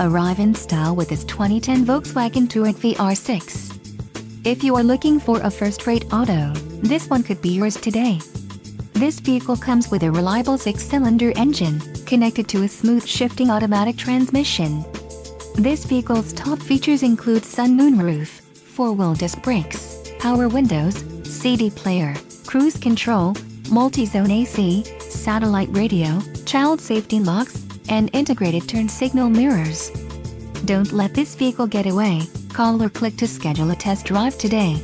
Arrive in style with this 2010 Volkswagen Touareg VR6. If you are looking for a first-rate auto, this one could be yours today. This vehicle comes with a reliable six-cylinder engine, connected to a smooth shifting automatic transmission. This vehicle's top features include sun moonroof, four-wheel disc brakes, power windows, CD player, cruise control, multi-zone AC, satellite radio, child safety locks, and integrated turn signal mirrors. Don't let this vehicle get away. Call or click to schedule a test drive today.